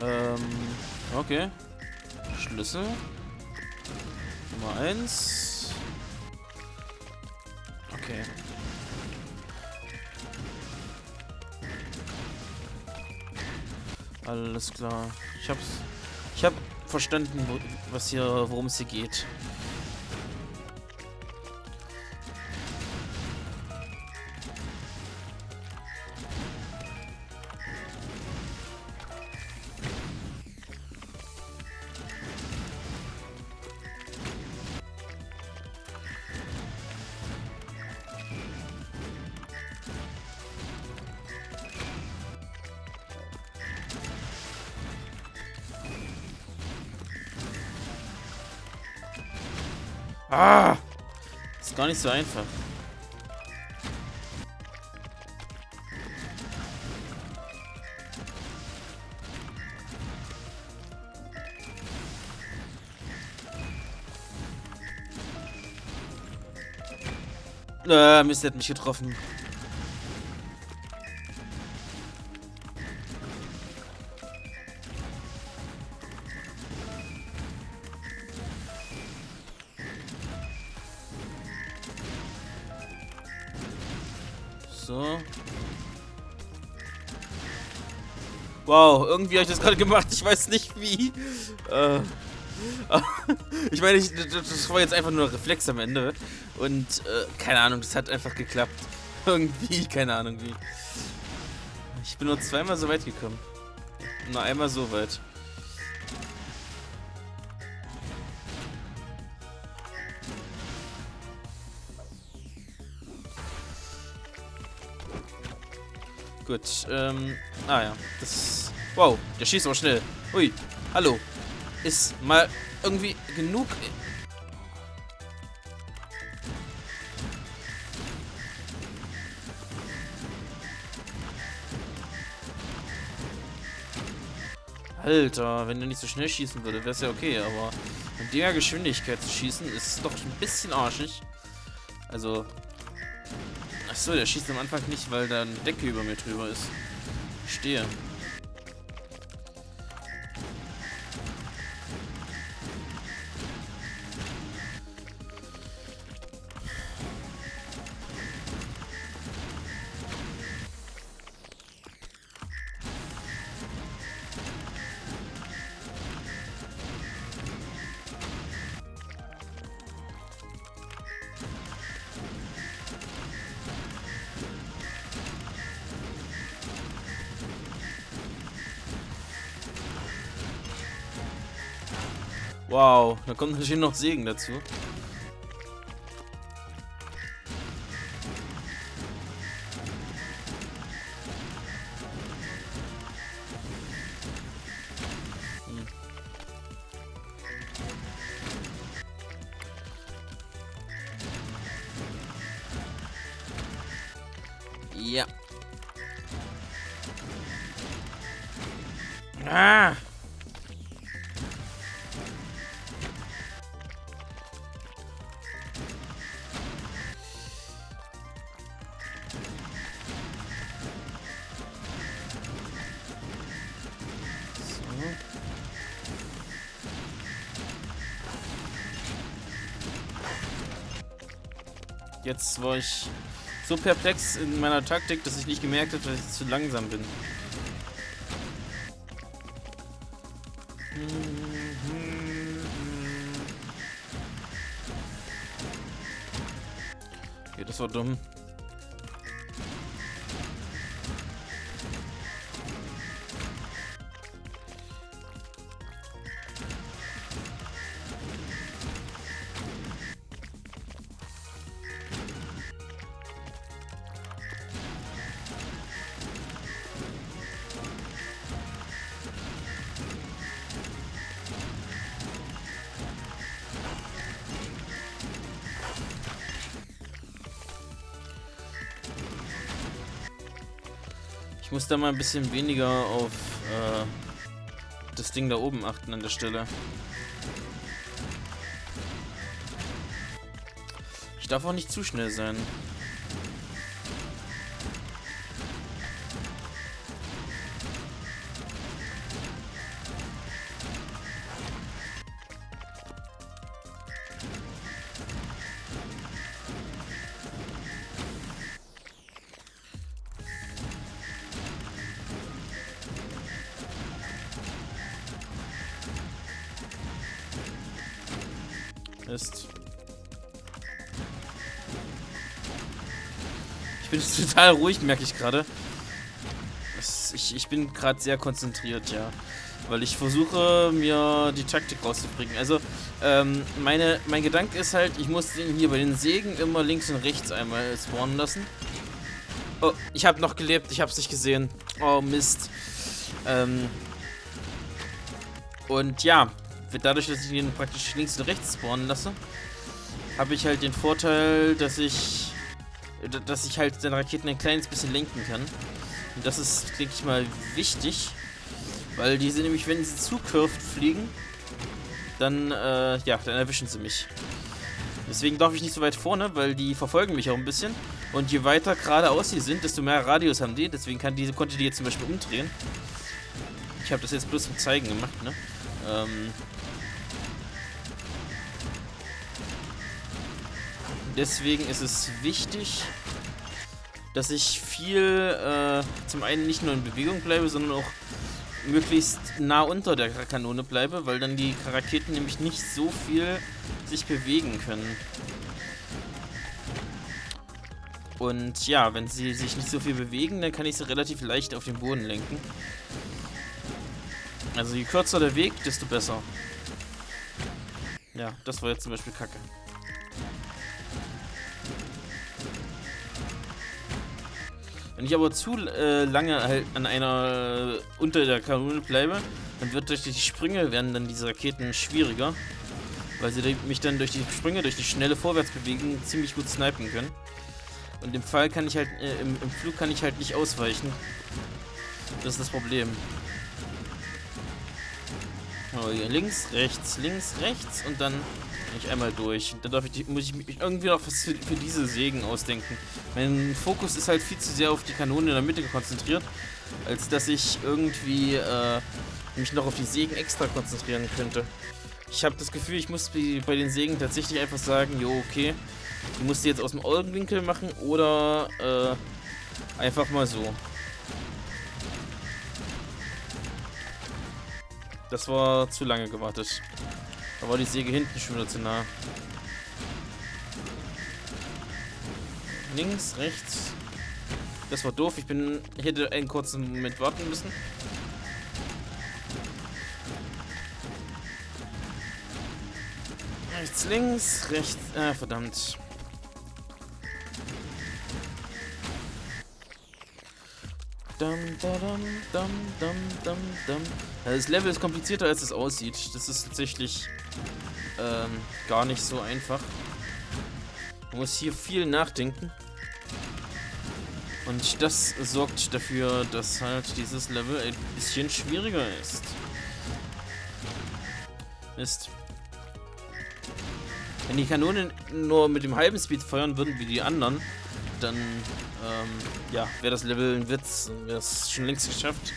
Ähm, okay. Schlüssel. Nummer 1. Okay. Alles klar. Ich hab's. Ich hab verstanden, was hier, worum es hier geht. Ah! Ist gar nicht so einfach. Äh, Mist, der hat mich getroffen. So. Wow, irgendwie habe ich das gerade gemacht. Ich weiß nicht wie. Äh, ich meine, ich, das war jetzt einfach nur ein Reflex am Ende. Und äh, keine Ahnung, das hat einfach geklappt. Irgendwie, keine Ahnung wie. Ich bin nur zweimal so weit gekommen. Nur einmal so weit. Gut, ähm, ah ja, das, wow, der schießt aber schnell. Ui, hallo, ist mal irgendwie genug... Alter, wenn er nicht so schnell schießen würde, wäre es ja okay, aber mit der Geschwindigkeit zu schießen, ist doch ein bisschen arschig. Also, Achso, der schießt am Anfang nicht, weil da eine Decke über mir drüber ist. Stehe. Wow, da kommt natürlich noch Segen dazu. Hm. Ja. Ah! Jetzt war ich so perplex in meiner Taktik, dass ich nicht gemerkt habe, dass ich zu langsam bin. Okay, das war dumm. Muss da mal ein bisschen weniger auf äh, das Ding da oben achten an der Stelle. Ich darf auch nicht zu schnell sein. Total ruhig, merke ich gerade. Ich, ich bin gerade sehr konzentriert, ja. Weil ich versuche, mir die Taktik rauszubringen. Also, ähm, meine, mein Gedanke ist halt, ich muss den hier bei den Sägen immer links und rechts einmal spawnen lassen. Oh, ich habe noch gelebt, ich habe es nicht gesehen. Oh, Mist. Ähm, und ja, dadurch, dass ich ihn praktisch links und rechts spawnen lasse, habe ich halt den Vorteil, dass ich dass ich halt den Raketen ein kleines bisschen lenken kann. Und das ist, denke ich mal, wichtig. Weil diese nämlich, wenn sie zu curved fliegen, dann, äh, ja, dann erwischen sie mich. Deswegen darf ich nicht so weit vorne, weil die verfolgen mich auch ein bisschen. Und je weiter geradeaus sie sind, desto mehr Radius haben die. Deswegen kann diese, konnte die jetzt zum Beispiel umdrehen. Ich habe das jetzt bloß zum Zeigen gemacht, ne? Ähm, deswegen ist es wichtig, dass ich viel äh, zum einen nicht nur in Bewegung bleibe, sondern auch möglichst nah unter der Kanone bleibe, weil dann die Raketen nämlich nicht so viel sich bewegen können. Und ja, wenn sie sich nicht so viel bewegen, dann kann ich sie relativ leicht auf den Boden lenken. Also je kürzer der Weg, desto besser. Ja, das war jetzt zum Beispiel kacke. Wenn ich aber zu äh, lange halt an einer äh, unter der Kanone bleibe, dann wird durch die Sprünge werden dann diese Raketen schwieriger. Weil sie mich dann durch die Sprünge, durch die schnelle Vorwärtsbewegung ziemlich gut snipen können. Und im Fall kann ich halt, äh, im, im Flug kann ich halt nicht ausweichen. Das ist das Problem. Oh, links, rechts, links, rechts und dann ich einmal durch. Da darf ich muss ich mich irgendwie noch was für, für, diese Sägen ausdenken. Mein Fokus ist halt viel zu sehr auf die Kanone in der Mitte konzentriert, als dass ich irgendwie äh, mich noch auf die Sägen extra konzentrieren könnte. Ich habe das Gefühl, ich muss bei den Sägen tatsächlich einfach sagen, jo, okay, du musst die jetzt aus dem Augenwinkel machen oder äh, einfach mal so. Das war zu lange gewartet. Da war die Säge hinten schon wieder zu nah. Links, rechts. Das war doof. Ich bin. Hätte einen kurzen Moment warten müssen. Rechts, links, rechts. Ah, verdammt. Dum, dum, dum, dum, dum, dum. Das Level ist komplizierter, als es aussieht. Das ist tatsächlich ähm, gar nicht so einfach. Man muss hier viel nachdenken. Und das sorgt dafür, dass halt dieses Level ein bisschen schwieriger ist. Mist. Wenn die Kanonen nur mit dem halben Speed feuern würden wie die anderen, dann ähm, ja, wäre das Level ein Witz. Wäre es schon längst geschafft.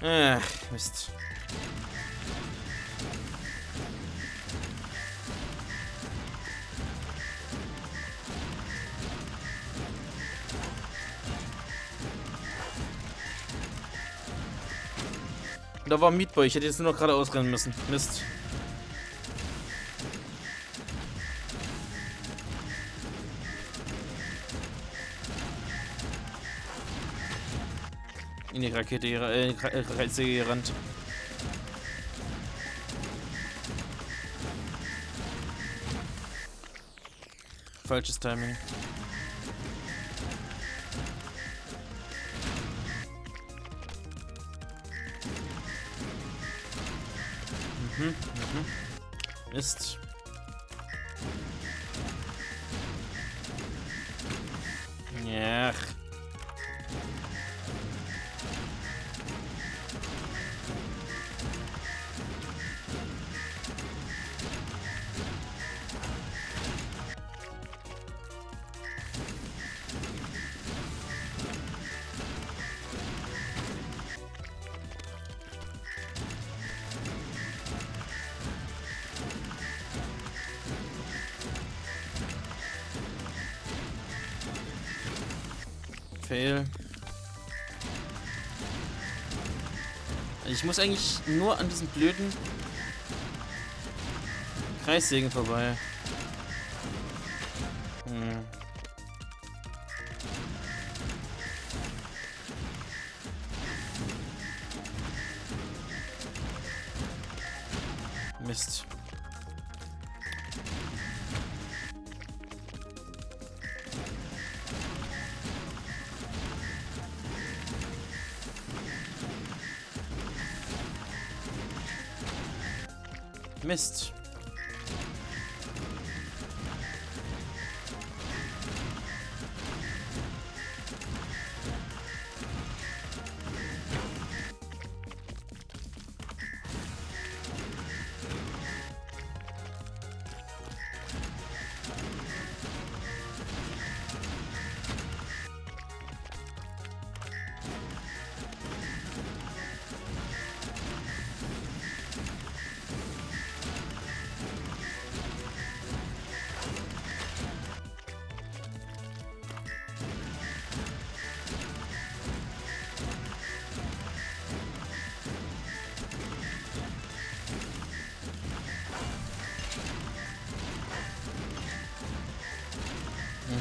Äh, Mist. Da war Meatboy. Ich hätte jetzt nur noch gerade ausrennen müssen. Mist. In die Rakete, äh, Reize gerannt. Falsches Timing. Mhm, mhm. Mist. Ja. Fail. Ich muss eigentlich nur an diesem blöden Kreissägen vorbei.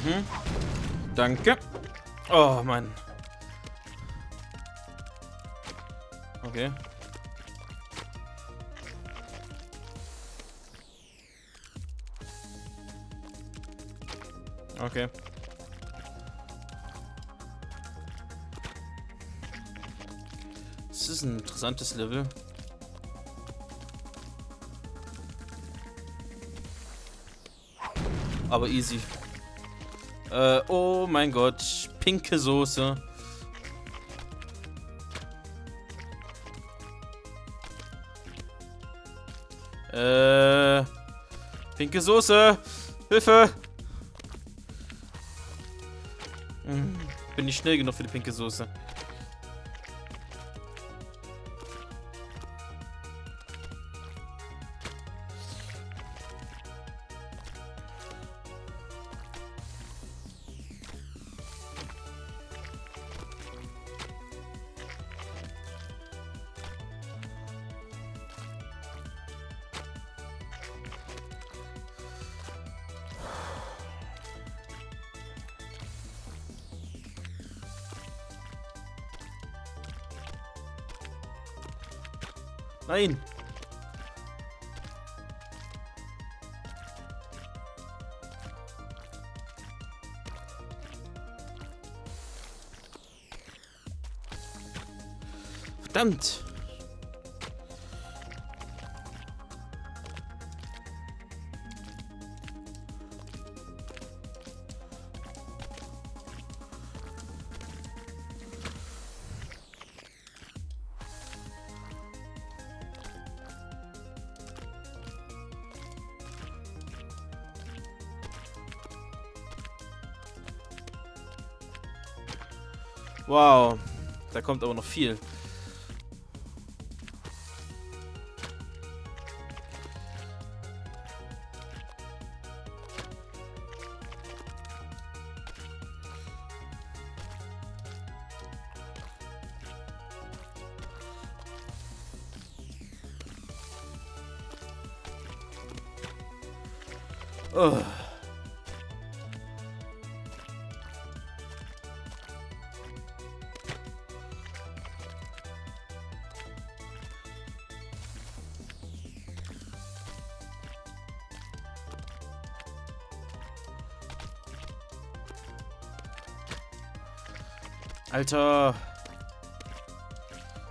Mhm. Danke. Oh, Mann. Okay. Okay. Das ist ein interessantes Level. Aber easy. Äh, oh mein Gott. Pinke Soße. Äh. Pinke Soße. Hilfe. Hm, bin nicht schnell genug für die pinke Soße. Nein. Verdammt. Wow. Da kommt aber noch viel. Alter.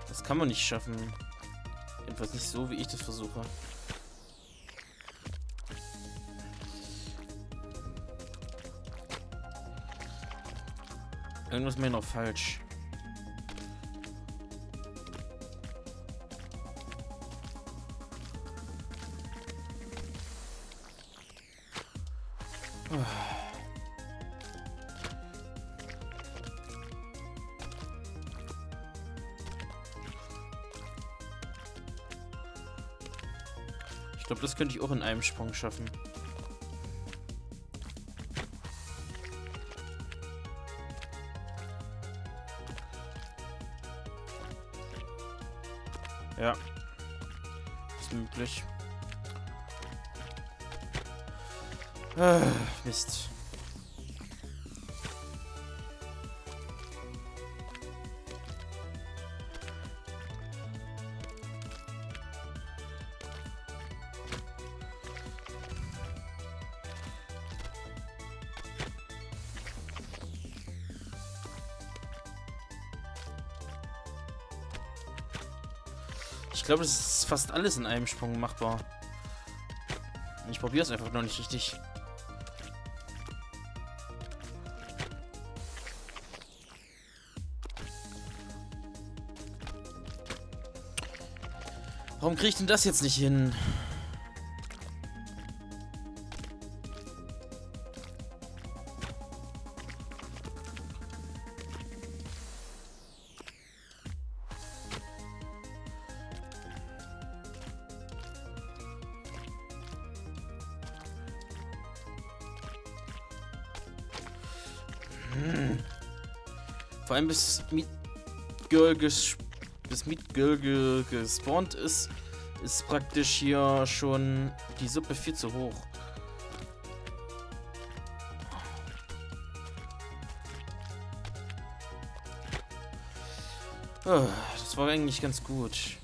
Das kann man nicht schaffen. Jedenfalls nicht so, wie ich das versuche. Irgendwas mir noch falsch. Ich glaube, das könnte ich auch in einem Sprung schaffen. Ja. Ist möglich. Ah, Mist. Ich glaube, das ist fast alles in einem Sprung machbar. Ich probiere es einfach noch nicht richtig. Warum kriege ich denn das jetzt nicht hin? Vor allem bis Meat Girl, ges bis Meat Girl ge gespawnt ist, ist praktisch hier schon die Suppe viel zu hoch. Ah, Das war eigentlich ganz gut.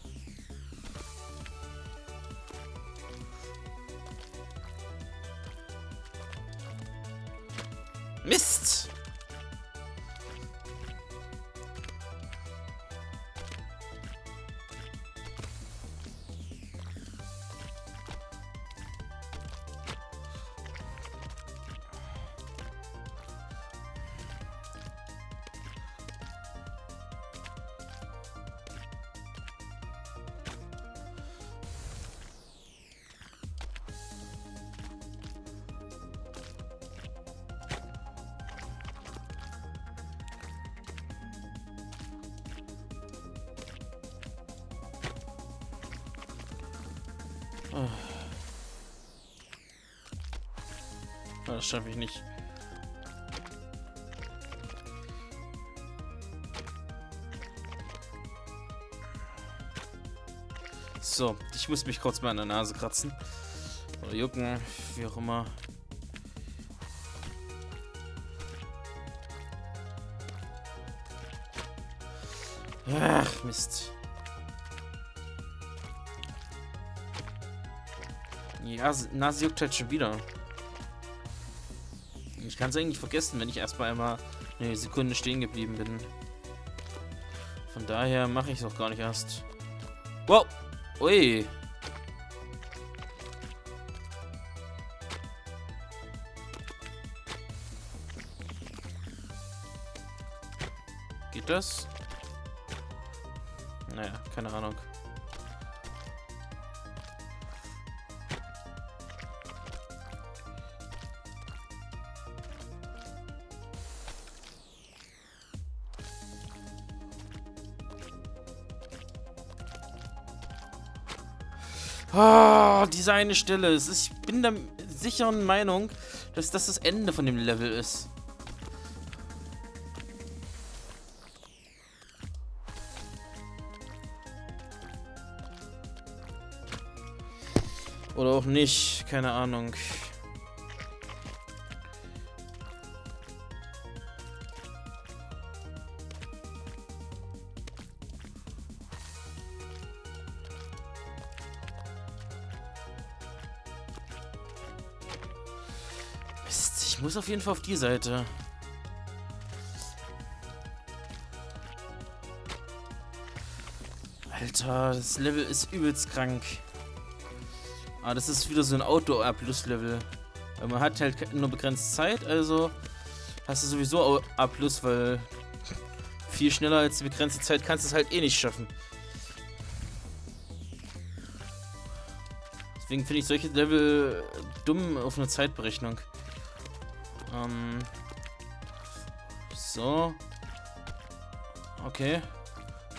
Das schaffe ich nicht. So, ich muss mich kurz mal an der Nase kratzen. Oder jucken, wie auch immer. Ach, Mist. Ja, S- Nase juckt halt schon wieder. Ich kann es eigentlich vergessen, wenn ich erstmal einmal eine Sekunde stehen geblieben bin. Von daher mache ich es auch gar nicht erst. Wow! Ui! Geht das? Naja, keine Ahnung. Ah, diese eine Stelle. Ich bin der sicheren Meinung, dass das das Ende von dem Level ist. Oder auch nicht, keine Ahnung. Muss auf jeden Fall auf die Seite. Alter, das Level ist übelst krank. Ah, das ist wieder so ein Auto-A-Plus-Level. Weil man hat halt nur begrenzt Zeit, also hast du sowieso A+, weil viel schneller als die begrenzte Zeit kannst du es halt eh nicht schaffen. Deswegen finde ich solche Level dumm auf eine Zeitberechnung. Ähm. So. Okay.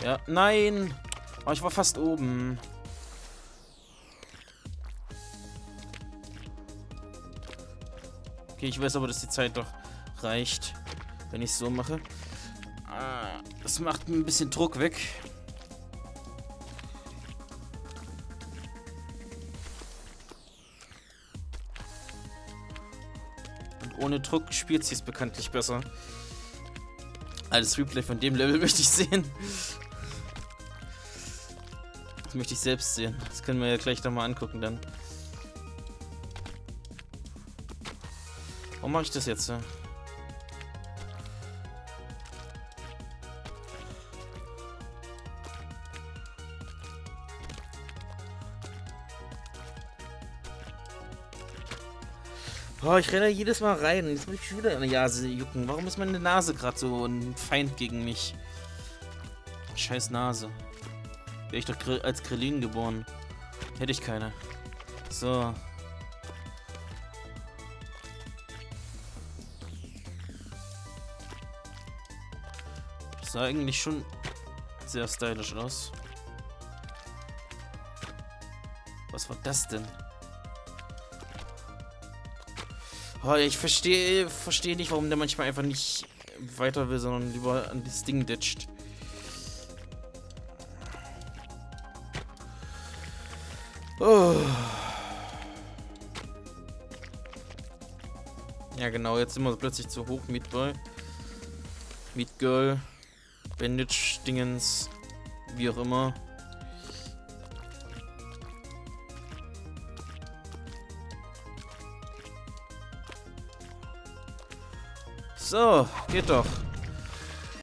Ja, nein! Oh, ich war fast oben. Okay, ich weiß aber, dass die Zeit doch reicht, wenn ich es so mache. Ah, Das macht ein bisschen Druck weg. Ohne Druck spielt sie es bekanntlich besser. Alles Replay von dem Level möchte ich sehen. Das möchte ich selbst sehen. Das können wir ja gleich nochmal angucken dann. Warum mache ich das jetzt? Oh, ich renne jedes Mal rein. Jetzt muss ich schon wieder an der Nase jucken. Warum ist meine Nase gerade so ein Feind gegen mich? Scheiß Nase. Wäre ich doch als Krillin geboren. Hätte ich keine. So. Sah eigentlich schon sehr stylisch aus. Was war das denn? Oh, ich verstehe verstehe nicht, warum der manchmal einfach nicht weiter will, sondern lieber an das Ding ditcht. Oh. Ja genau, jetzt sind wir plötzlich zu hoch, Meatboy. Meatgirl. Bandage-Dingens. Wie auch immer. So, geht doch.